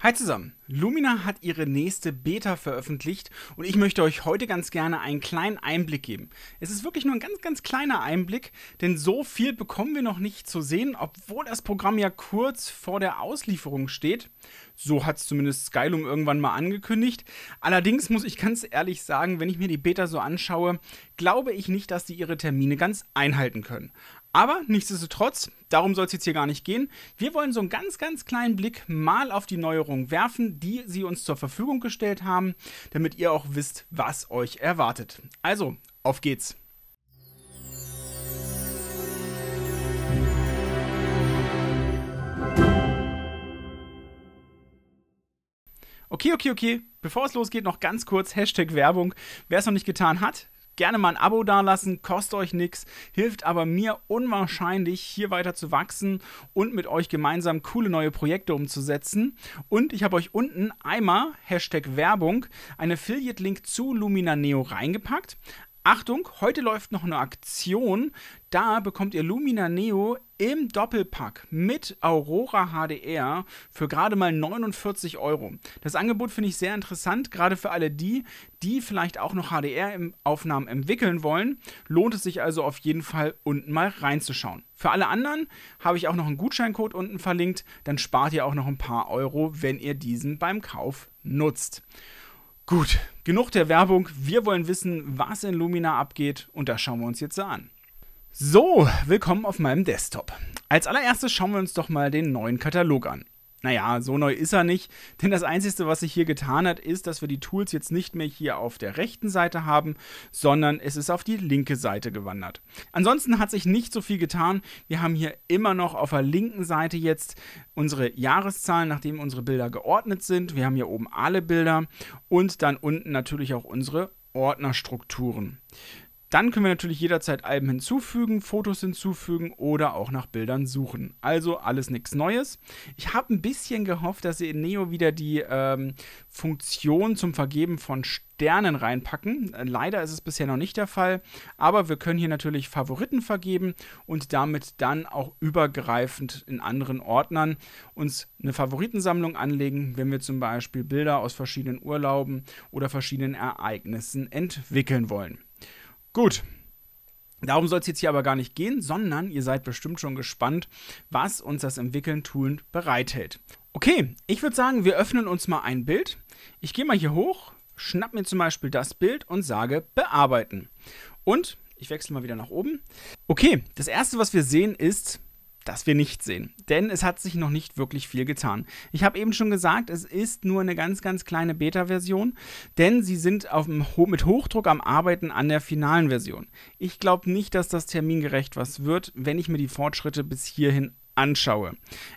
Hi zusammen, Lumina hat ihre nächste Beta veröffentlicht und ich möchte euch heute ganz gerne einen kleinen Einblick geben. Es ist wirklich nur ein ganz, ganz kleiner Einblick, denn so viel bekommen wir noch nicht zu sehen, obwohl das Programm ja kurz vor der Auslieferung steht. So hat es zumindest Skylum irgendwann mal angekündigt. Allerdings muss ich ganz ehrlich sagen, wenn ich mir die Beta so anschaue, glaube ich nicht, dass die ihre Termine ganz einhalten können. Aber nichtsdestotrotz, darum soll es jetzt hier gar nicht gehen. Wir wollen so einen ganz, ganz kleinen Blick mal auf die Neuerungen werfen, die sie uns zur Verfügung gestellt haben, damit ihr auch wisst, was euch erwartet. Also, auf geht's! Okay, okay, okay. Bevor es losgeht, noch ganz kurz Hashtag Werbung. Wer es noch nicht getan hat, gerne mal ein Abo dalassen, kostet euch nichts, hilft aber mir unwahrscheinlich, hier weiter zu wachsen und mit euch gemeinsam coole neue Projekte umzusetzen. Und ich habe euch unten einmal, Hashtag Werbung, einen Affiliate-Link zu Lumina Neo reingepackt. Achtung, heute läuft noch eine Aktion. Da bekommt ihr Lumina Neo im Doppelpack mit Aurora HDR für gerade mal 49 Euro. Das Angebot finde ich sehr interessant, gerade für alle die, die vielleicht auch noch HDR-Aufnahmen entwickeln wollen. Lohnt es sich also auf jeden Fall unten mal reinzuschauen. Für alle anderen habe ich auch noch einen Gutscheincode unten verlinkt. Dann spart ihr auch noch ein paar Euro, wenn ihr diesen beim Kauf nutzt. Gut, genug der Werbung. Wir wollen wissen, was in Lumina abgeht und das schauen wir uns jetzt an. So, willkommen auf meinem Desktop. Als allererstes schauen wir uns doch mal den neuen Katalog an. Naja, so neu ist er nicht, denn das Einzige, was sich hier getan hat, ist, dass wir die Tools jetzt nicht mehr hier auf der rechten Seite haben, sondern es ist auf die linke Seite gewandert. Ansonsten hat sich nicht so viel getan. Wir haben hier immer noch auf der linken Seite jetzt unsere Jahreszahlen, nachdem unsere Bilder geordnet sind. Wir haben hier oben alle Bilder und dann unten natürlich auch unsere Ordnerstrukturen. Dann können wir natürlich jederzeit Alben hinzufügen, Fotos hinzufügen oder auch nach Bildern suchen. Also alles nichts Neues. Ich habe ein bisschen gehofft, dass sie in Neo wieder die ähm, Funktion zum Vergeben von Sternen reinpacken. Leider ist es bisher noch nicht der Fall, aber wir können hier natürlich Favoriten vergeben und damit dann auch übergreifend in anderen Ordnern uns eine Favoritensammlung anlegen, wenn wir zum Beispiel Bilder aus verschiedenen Urlauben oder verschiedenen Ereignissen entwickeln wollen. Gut. Darum soll es jetzt hier aber gar nicht gehen, sondern ihr seid bestimmt schon gespannt, was uns das Entwickeln-Tool bereithält. Okay, ich würde sagen, wir öffnen uns mal ein Bild. Ich gehe mal hier hoch, schnapp mir zum Beispiel das Bild und sage Bearbeiten. Und ich wechsle mal wieder nach oben. Okay, das erste, was wir sehen, ist das wir nicht sehen. Denn es hat sich noch nicht wirklich viel getan. Ich habe eben schon gesagt, es ist nur eine ganz, ganz kleine Beta-Version, denn sie sind auf, mit Hochdruck am Arbeiten an der finalen Version. Ich glaube nicht, dass das termingerecht was wird, wenn ich mir die Fortschritte bis hierhin anschaue.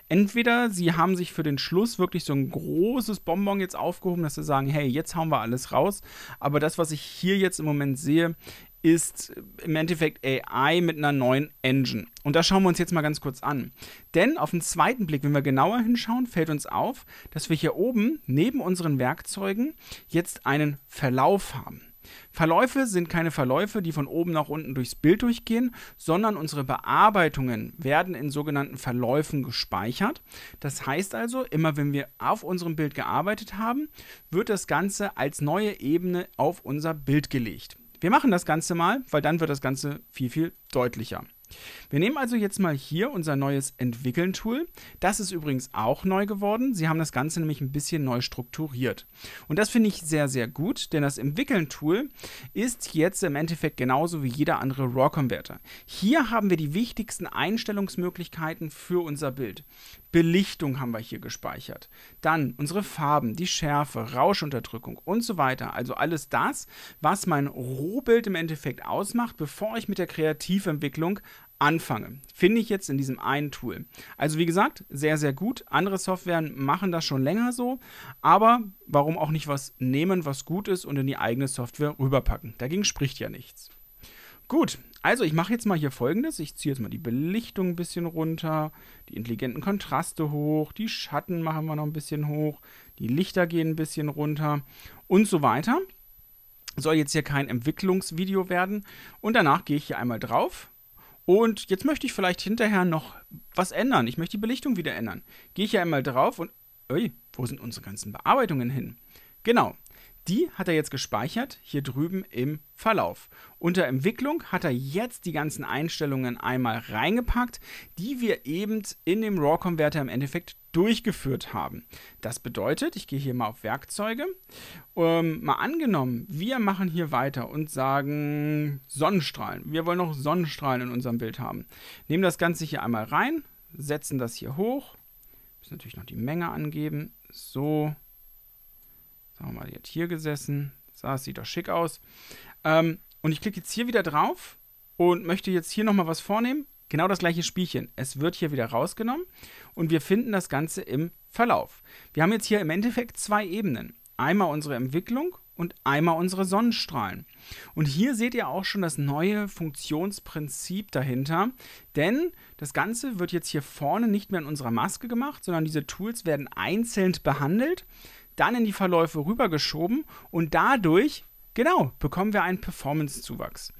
Entweder sie haben sich für den Schluss wirklich so ein großes Bonbon jetzt aufgehoben, dass sie sagen, hey, jetzt hauen wir alles raus. Aber das, was ich hier jetzt im Moment sehe, ist im Endeffekt AI mit einer neuen Engine. Und das schauen wir uns jetzt mal ganz kurz an. Denn auf den zweiten Blick, wenn wir genauer hinschauen, fällt uns auf, dass wir hier oben neben unseren Werkzeugen jetzt einen Verlauf haben. Verläufe sind keine Verläufe, die von oben nach unten durchs Bild durchgehen, sondern unsere Bearbeitungen werden in sogenannten Verläufen gespeichert. Das heißt also, immer wenn wir auf unserem Bild gearbeitet haben, wird das Ganze als neue Ebene auf unser Bild gelegt. Wir machen das Ganze mal, weil dann wird das Ganze viel, viel deutlicher. Wir nehmen also jetzt mal hier unser neues Entwickeln-Tool. Das ist übrigens auch neu geworden. Sie haben das Ganze nämlich ein bisschen neu strukturiert. Und das finde ich sehr, sehr gut, denn das Entwickeln-Tool ist jetzt im Endeffekt genauso wie jeder andere RAW-Converter. Hier haben wir die wichtigsten Einstellungsmöglichkeiten für unser Bild. Belichtung haben wir hier gespeichert. Dann unsere Farben, die Schärfe, Rauschunterdrückung und so weiter. Also alles das, was mein Rohbild im Endeffekt ausmacht, bevor ich mit der Kreativentwicklung anfange. Finde ich jetzt in diesem einen Tool. Also wie gesagt, sehr, sehr gut. Andere Softwaren machen das schon länger so, aber warum auch nicht was nehmen, was gut ist und in die eigene Software rüberpacken? Dagegen spricht ja nichts. Gut, also ich mache jetzt mal hier folgendes. Ich ziehe jetzt mal die Belichtung ein bisschen runter, die intelligenten Kontraste hoch, die Schatten machen wir noch ein bisschen hoch, die Lichter gehen ein bisschen runter und so weiter. Soll jetzt hier kein Entwicklungsvideo werden. Und danach gehe ich hier einmal drauf und jetzt möchte ich vielleicht hinterher noch was ändern. Ich möchte die Belichtung wieder ändern. Gehe ich hier einmal drauf und ui, wo sind unsere ganzen Bearbeitungen hin? Genau, die hat er jetzt gespeichert, hier drüben im Verlauf. Unter Entwicklung hat er jetzt die ganzen Einstellungen einmal reingepackt, die wir eben in dem RAW-Converter im Endeffekt durchgeführt haben. Das bedeutet, ich gehe hier mal auf Werkzeuge, ähm, mal angenommen, wir machen hier weiter und sagen Sonnenstrahlen. Wir wollen noch Sonnenstrahlen in unserem Bild haben. Nehmen das Ganze hier einmal rein, setzen das hier hoch, müssen natürlich noch die Menge angeben, so, Sagen wir mal, die hat hier gesessen. Das sieht doch schick aus. Ähm, und ich klicke jetzt hier wieder drauf und möchte jetzt hier nochmal was vornehmen. Genau das gleiche Spielchen. Es wird hier wieder rausgenommen und wir finden das Ganze im Verlauf. Wir haben jetzt hier im Endeffekt zwei Ebenen. Einmal unsere Entwicklung und einmal unsere Sonnenstrahlen. Und hier seht ihr auch schon das neue Funktionsprinzip dahinter, denn das Ganze wird jetzt hier vorne nicht mehr in unserer Maske gemacht, sondern diese Tools werden einzeln behandelt dann in die Verläufe rübergeschoben und dadurch, genau, bekommen wir einen Performance-Zuwachs.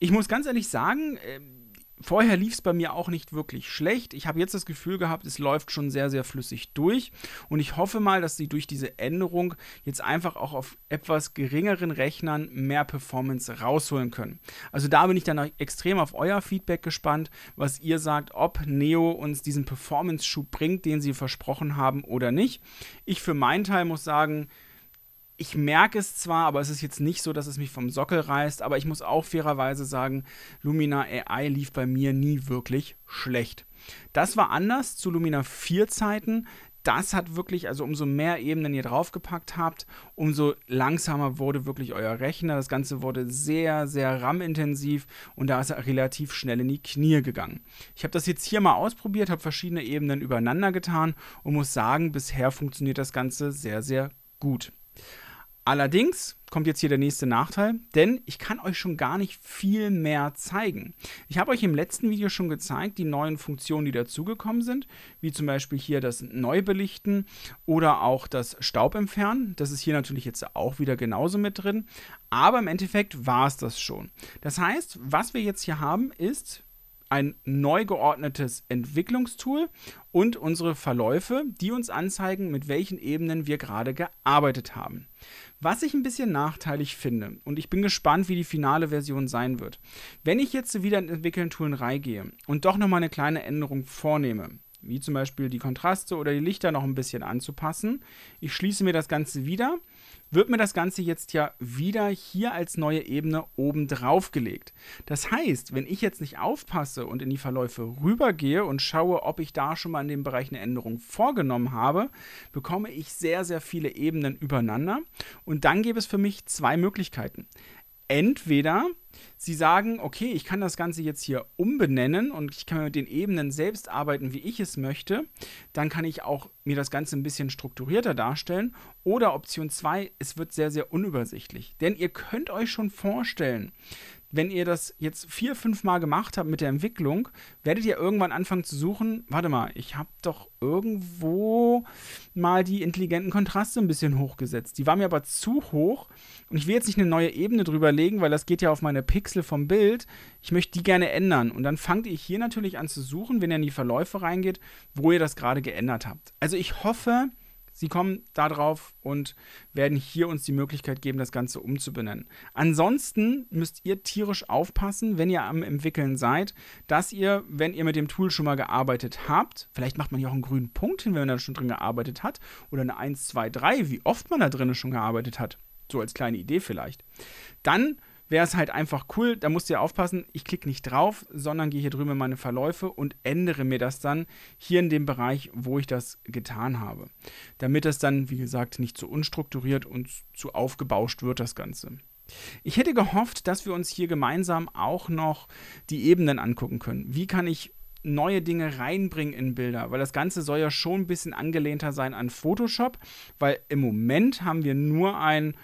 Ich muss ganz ehrlich sagen, ähm, Vorher lief es bei mir auch nicht wirklich schlecht. Ich habe jetzt das Gefühl gehabt, es läuft schon sehr, sehr flüssig durch. Und ich hoffe mal, dass sie durch diese Änderung jetzt einfach auch auf etwas geringeren Rechnern mehr Performance rausholen können. Also da bin ich dann extrem auf euer Feedback gespannt, was ihr sagt, ob Neo uns diesen Performance-Schub bringt, den sie versprochen haben oder nicht. Ich für meinen Teil muss sagen, ich merke es zwar, aber es ist jetzt nicht so, dass es mich vom Sockel reißt, aber ich muss auch fairerweise sagen, Lumina AI lief bei mir nie wirklich schlecht. Das war anders zu Lumina 4 Zeiten. Das hat wirklich, also umso mehr Ebenen ihr draufgepackt habt, umso langsamer wurde wirklich euer Rechner. Das Ganze wurde sehr, sehr RAM-intensiv und da ist er relativ schnell in die Knie gegangen. Ich habe das jetzt hier mal ausprobiert, habe verschiedene Ebenen übereinander getan und muss sagen, bisher funktioniert das Ganze sehr, sehr gut. Allerdings kommt jetzt hier der nächste Nachteil, denn ich kann euch schon gar nicht viel mehr zeigen. Ich habe euch im letzten Video schon gezeigt, die neuen Funktionen, die dazugekommen sind, wie zum Beispiel hier das Neubelichten oder auch das Staubentfernen. Das ist hier natürlich jetzt auch wieder genauso mit drin, aber im Endeffekt war es das schon. Das heißt, was wir jetzt hier haben, ist ein neu geordnetes Entwicklungstool und unsere Verläufe, die uns anzeigen, mit welchen Ebenen wir gerade gearbeitet haben. Was ich ein bisschen nachteilig finde, und ich bin gespannt, wie die finale Version sein wird. Wenn ich jetzt wieder in Entwickeln-Tool reingehe und doch nochmal eine kleine Änderung vornehme, wie zum Beispiel die Kontraste oder die Lichter noch ein bisschen anzupassen, ich schließe mir das Ganze wieder wird mir das Ganze jetzt ja wieder hier als neue Ebene oben drauf gelegt. Das heißt, wenn ich jetzt nicht aufpasse und in die Verläufe rübergehe und schaue, ob ich da schon mal in dem Bereich eine Änderung vorgenommen habe, bekomme ich sehr, sehr viele Ebenen übereinander. Und dann gäbe es für mich zwei Möglichkeiten. Entweder Sie sagen, okay, ich kann das Ganze jetzt hier umbenennen und ich kann mit den Ebenen selbst arbeiten, wie ich es möchte. Dann kann ich auch mir das Ganze ein bisschen strukturierter darstellen. Oder Option 2, es wird sehr, sehr unübersichtlich. Denn ihr könnt euch schon vorstellen, wenn ihr das jetzt vier, fünf Mal gemacht habt mit der Entwicklung, werdet ihr irgendwann anfangen zu suchen, warte mal, ich habe doch irgendwo mal die intelligenten Kontraste ein bisschen hochgesetzt. Die waren mir aber zu hoch und ich will jetzt nicht eine neue Ebene drüber legen, weil das geht ja auf meine Pixel vom Bild. Ich möchte die gerne ändern. Und dann fangt ihr hier natürlich an zu suchen, wenn ihr in die Verläufe reingeht, wo ihr das gerade geändert habt. Also ich hoffe, Sie kommen darauf und werden hier uns die Möglichkeit geben, das Ganze umzubenennen. Ansonsten müsst ihr tierisch aufpassen, wenn ihr am Entwickeln seid, dass ihr, wenn ihr mit dem Tool schon mal gearbeitet habt, vielleicht macht man hier auch einen grünen Punkt hin, wenn man da schon drin gearbeitet hat, oder eine 1, 2, 3, wie oft man da drin schon gearbeitet hat. So als kleine Idee vielleicht. Dann wäre es halt einfach cool, da musst ihr aufpassen, ich klicke nicht drauf, sondern gehe hier drüben in meine Verläufe und ändere mir das dann hier in dem Bereich, wo ich das getan habe. Damit das dann, wie gesagt, nicht zu unstrukturiert und zu aufgebauscht wird, das Ganze. Ich hätte gehofft, dass wir uns hier gemeinsam auch noch die Ebenen angucken können. Wie kann ich neue Dinge reinbringen in Bilder, weil das Ganze soll ja schon ein bisschen angelehnter sein an Photoshop, weil im Moment haben wir nur ein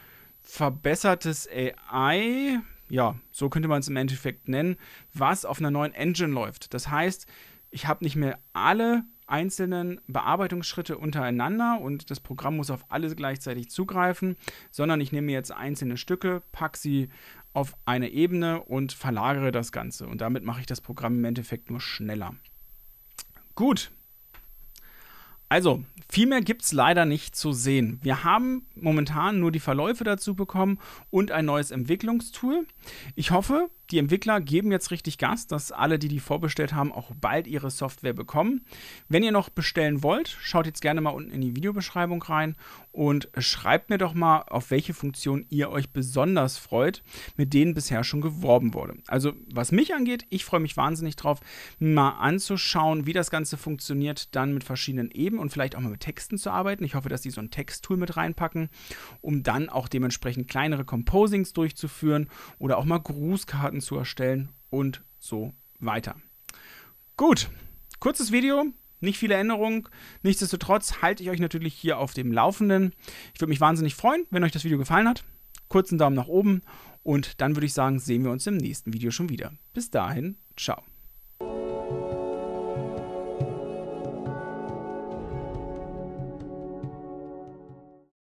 verbessertes AI, ja, so könnte man es im Endeffekt nennen, was auf einer neuen Engine läuft. Das heißt, ich habe nicht mehr alle einzelnen Bearbeitungsschritte untereinander und das Programm muss auf alles gleichzeitig zugreifen, sondern ich nehme jetzt einzelne Stücke, packe sie auf eine Ebene und verlagere das Ganze. Und damit mache ich das Programm im Endeffekt nur schneller. Gut. Also, viel mehr gibt es leider nicht zu sehen. Wir haben momentan nur die Verläufe dazu bekommen und ein neues Entwicklungstool. Ich hoffe, die Entwickler geben jetzt richtig Gas, dass alle, die die vorbestellt haben, auch bald ihre Software bekommen. Wenn ihr noch bestellen wollt, schaut jetzt gerne mal unten in die Videobeschreibung rein und schreibt mir doch mal, auf welche Funktion ihr euch besonders freut, mit denen bisher schon geworben wurde. Also was mich angeht, ich freue mich wahnsinnig drauf, mal anzuschauen, wie das Ganze funktioniert, dann mit verschiedenen Ebenen und vielleicht auch mal mit Texten zu arbeiten. Ich hoffe, dass die so ein Texttool mit reinpacken, um dann auch dementsprechend kleinere Composings durchzuführen oder auch mal Grußkarten Daten zu erstellen und so weiter. Gut, kurzes Video, nicht viele Änderungen. Nichtsdestotrotz halte ich euch natürlich hier auf dem Laufenden. Ich würde mich wahnsinnig freuen, wenn euch das Video gefallen hat. Kurzen Daumen nach oben und dann würde ich sagen, sehen wir uns im nächsten Video schon wieder. Bis dahin, ciao.